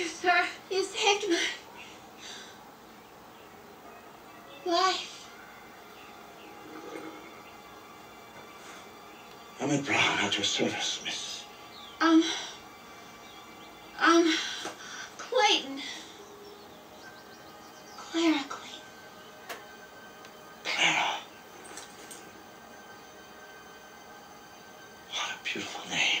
you, sir. You saved my life. Emmett Brown, at your service, miss. Um, um, Clayton. Clara Clayton. Clara. What a beautiful name.